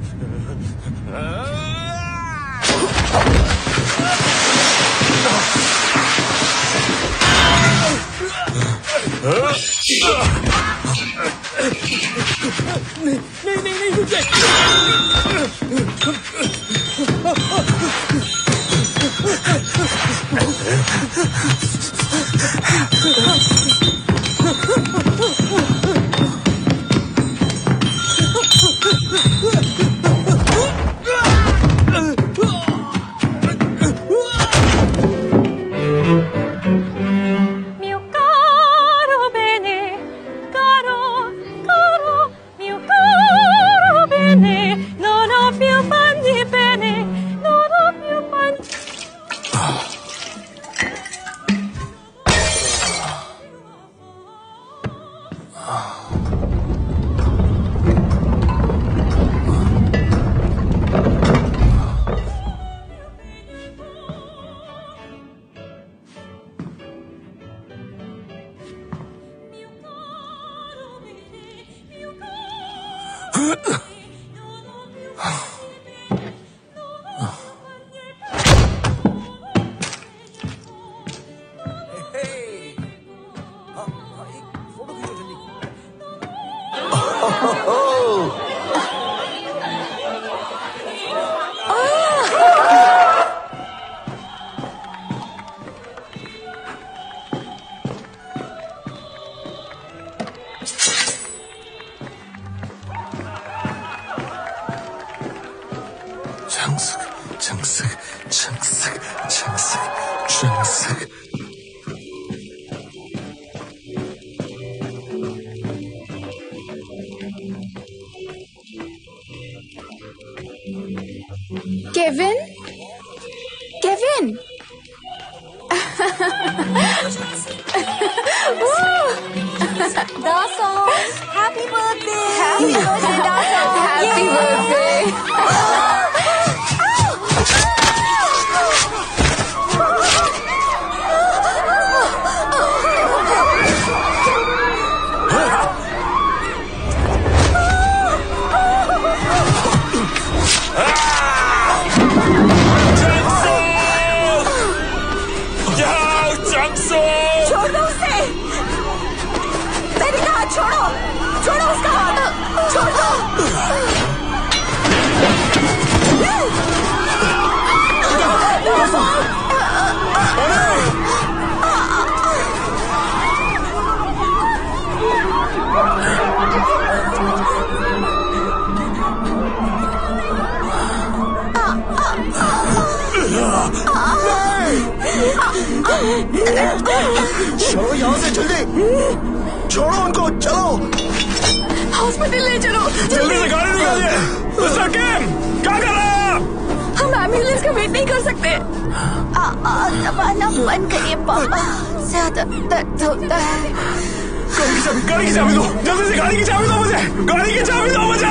啊！啊！啊！啊！啊！啊！Oh, 정숙, 정숙, 정숙, 정숙, 정숙. Kevin? Kevin! Dawson! Happy birthday! Happy birthday, Dawson! Happy birthday! चलो यहाँ से जल्दी छोड़ो उनको चलो हॉस्पिटल ले चलो जल्दी से गाड़ी निकालिए क्या कर रहे हैं आप हम एम्बुलेंस का वेट नहीं कर सकते दबाना बंद करिए पापा ज्यादा दर्द होता है गाड़ी की चाबी दो जल्दी से गाड़ी की चाबी दो मुझे गाड़ी की चाबी दो मुझे